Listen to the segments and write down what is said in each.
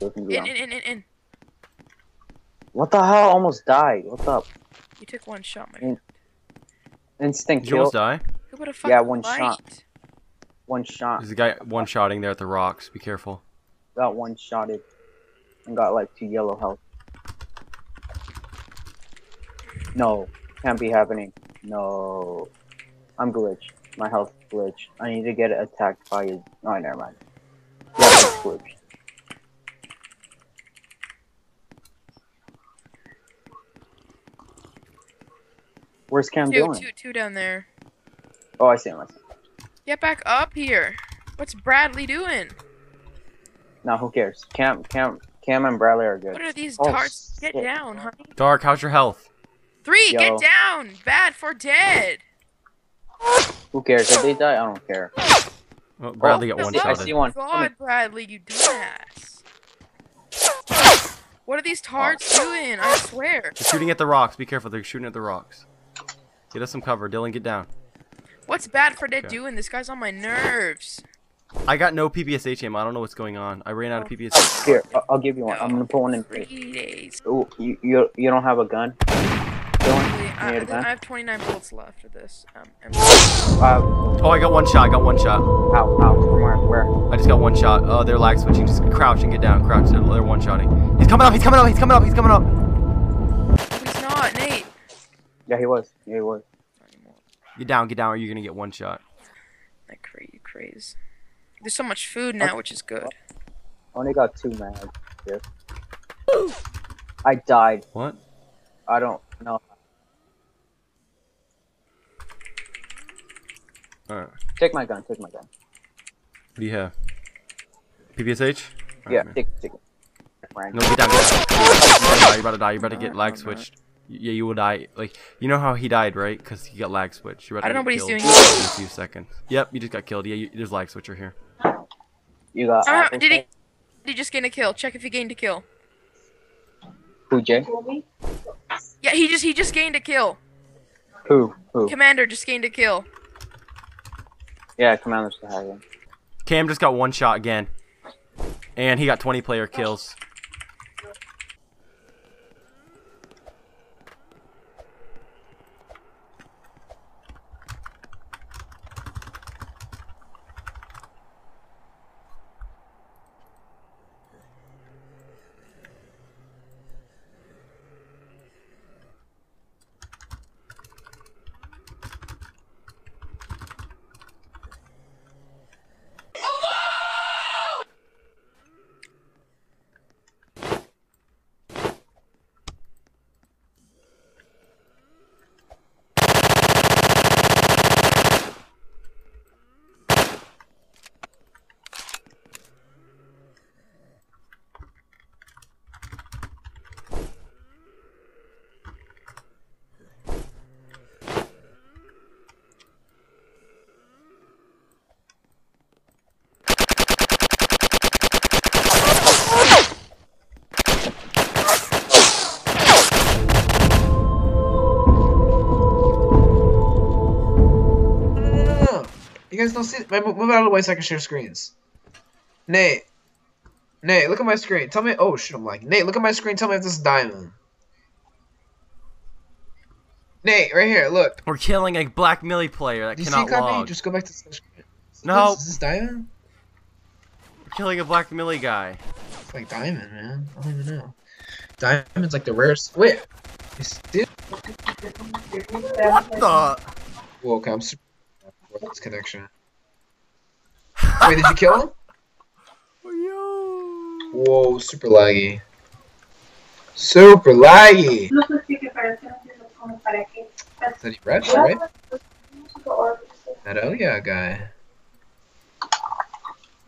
We can go In, in, in, in, in. What the hell? Almost died. What's up? You took one shot, my In- friend. Instant Did you almost die? Who would have fucking Yeah, one light? shot. One shot. There's a guy one shotting there at the rocks. Be careful. Got one shotted. And got like two yellow health. No. Can't be happening. No. I'm glitched. My health glitched. I need to get attacked by a. Oh, never mind. Yeah, it's glitched. Where's Cam Two, doing? two, two down there. Oh, I see him. I see him. Get back up here. What's Bradley doing? No, who cares? Cam, Cam, Cam, and Bradley are good. What are these Oh, tarts? Get down, honey. Dark, how's your health? Three, Yo. get down. Bad for dead. Who cares? If they die, I don't care. Well, Bradley got Oh, one I I see one. God, Bradley, you dumbass. What are these tarts oh. doing? I swear. They're shooting at the rocks. Be careful. They're shooting at the rocks. Get us some cover. Dylan, get down. What's bad for dead Okay. doing? This guy's on my nerves. I got no PPSH aim. I don't know what's going on. I ran out of PPSH. Here, I- I'll give you one. I'm gonna put one in. Three days. Ooh, you, you, you don't have a gun? Dylan? Wait, I, gun? I have 29 bullets left of this. Um, Uh, Oh, I got one shot. I got one shot. how, how, from where, where? I just got one shot. Oh, they're lag switching. Just crouch and get down. Crouch. They're, they're one shotting. He's coming up. He's coming up. He's coming up. He's coming up. He's not, Nate. Yeah, he was. Yeah, he was. Get down. Get down, or you're gonna get one shot. Like cra- you craze. There's so much food now, which is good. Only got two mags. Yeah. I died. What? I don't know. All right. Take my gun. Take my gun. What do you have? PPSH? Yeah, Alright. take, take it. No, get down. Get down. You're about to die. You're about to die. You're about to get lag switched. Yeah, you will die. Like you know how he died, right? Because he got lag switched. You're about I don't know get what he's doing. In a few seconds. Yep, you just got killed. Yeah, you, there's lag switcher here. You got. Uh, did he? Did he just gain a kill? Check if he gained a kill. Who, Jay? Yeah, he just he just gained a kill. Who? Who? Commander just gained a kill. Yeah, Commander still has him. Cam just got one shot again, and he got 20 player kills. Guys don't see. Move move out of the way so I can share screens. Nate. Nate, look at my screen. Tell me. Oh shit, I'm like Nate. Look at my screen. Tell me if this is diamond. Nate, right here. Look. We're killing a Black Millie player that Do you see cannot copy? log. Just go back to the screen. No. Is this diamond? We're killing a Black Millie guy. It's like diamond, man. I don't even know. Diamond's like the rarest. Wait. See it? What the? Whoa, okay, I'm. This connection. Wait, did you kill him? Yo. Whoa, super laggy. Super laggy. No justificación como para qué. Is that Red, right? That oh yeah guy.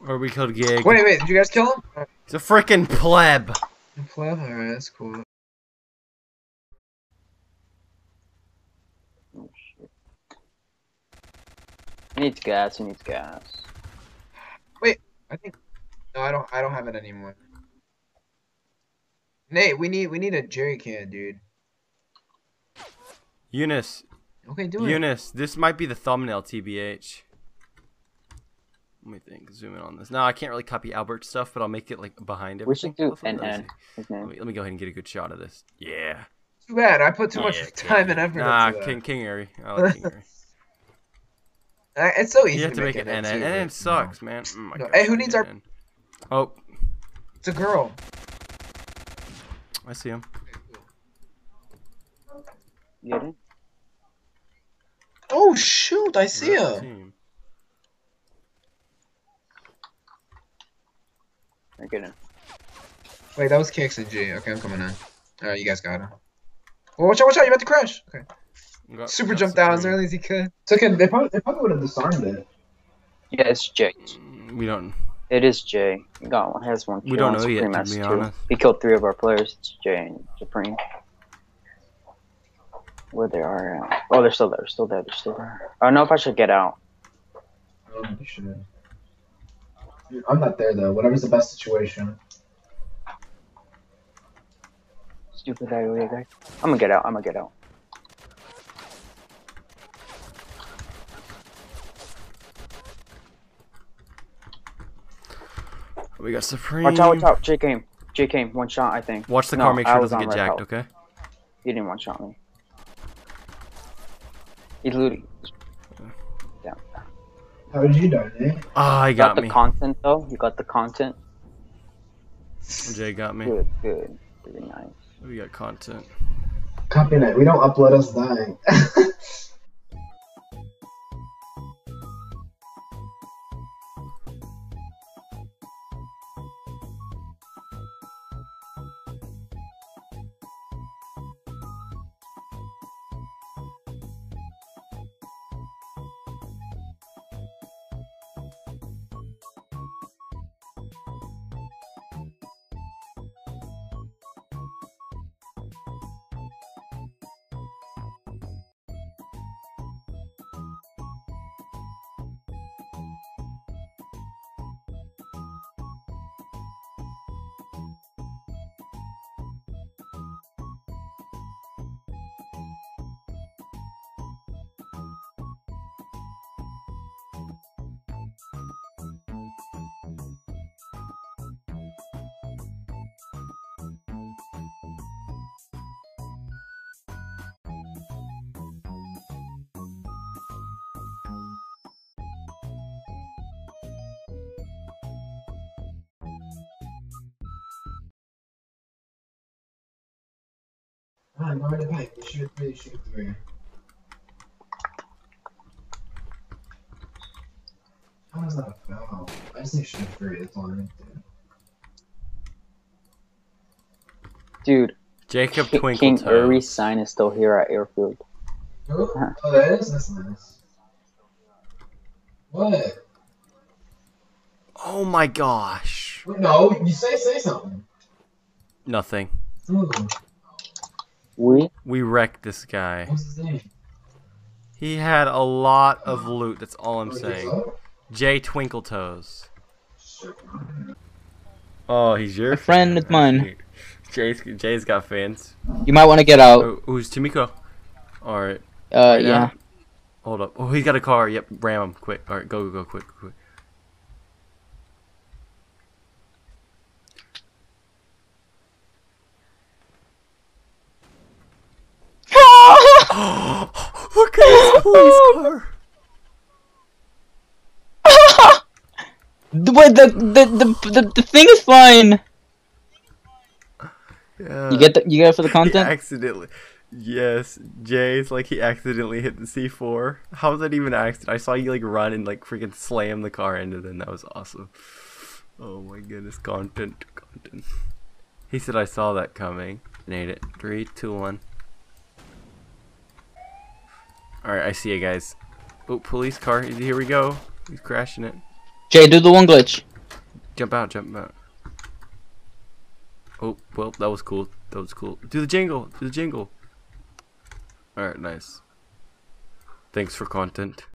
Or we killed Gig. Wait, wait, did you guys kill him? It's a freaking pleb. Pleb? Alright, that's cool. Oh, shit. He needs gas. He needs gas. I think no, I don't. I don't have it anymore. Nate, we need we need a jerry can, dude. Eunice, Okay, do it. Eunice, this might be the thumbnail, TBH. Let me think. Zoom in on this. No, I can't really copy Albert's stuff, but I'll make it like behind it. We should do Let me- let me NN. see. His Let me, let me go ahead and get a good shot of this. Yeah. Too bad. I put too much Yeah, time King. and effort Nah, into that. King King Airy. I like King Airy. I- It's so easy You have to make it it NN. too, NN sucks, know. man. Oh my No, gosh, hey, who needs our- Oh, It's a girl. I see him. Get it? Oh shoot! I see Red her. team. I get it. Wait, that was KXNG. Okay, I'm coming in. Alright, you guys got her. Oh, watch out! Watch out! You're about to crash. Okay. We got- Super we got jumped out as early as he could. It's okay. They probably, they probably would have disarmed it. Yeah, it's Jay. Mm, We don't. It is Jay. Got one. Has one. We don't on know yet, Supreme to has be two. honest. He killed three of our players. It's Jay and Supreme. Where they are at. Oh, they're still there. Still there. They're still there. I don't know if I should get out. Um, you should. I'm not there though. Whatever's the best situation. Stupid guy, weird guy. I'm gonna get out. I'm gonna get out. We got Supreme. Watch out, watch out. Jay came. Jay came. One shot, I think. Watch the No, car. Make sure it was doesn't get jacked. health. Okay. He didn't one shot me. He's looting. Yeah. How did you die, Nate? Ah, he Got, got the me. content though. You got the content. Jay got me. Good, good. Very nice. We got content. Copy that. We don't upload us dying. I'm already back. You shoot three, shoot three. How is that a foul? I just need shoot three. That's all I need to do. Dude, Jacob Ki- Twinkle King Toes. Uri's sign is still here at Airfield. Uh-huh. Oh, Huh. oh, that is that's nice. What? Oh my gosh. No, you say say something. Nothing. Ooh, We We wrecked this guy. what's his name? He had a lot of loot. That's all I'm saying. Jay Twinkle Toes. Oh, he's your A friend, it's mine. Jay's, Jay's got fans. You might want to get out. Oh, who's Timiko? Alright. Uh, right yeah. now? Hold up. Oh, he's got a car. Yep, ram him. Quick. Alright, go, go, go, quick, quick. Look at this police car. The- Wait, the the, the the the thing is fine. Yeah. You get the, you get it for the He content. accidentally. Yes, Jay's like he accidentally hit the C4. How was that even an accident? I saw you like run and like freaking slam the car into them. That was awesome. Oh my goodness, content, content. He said I saw that coming. Nade it. Three, two, one. Alright, I see you guys. Oh, police car. Here we go. He's crashing it. Jay, do the one glitch. Jump out, jump out. Oh, well, that was cool. That was cool. Do the jingle. Do the jingle. Alright, nice. Thanks for content.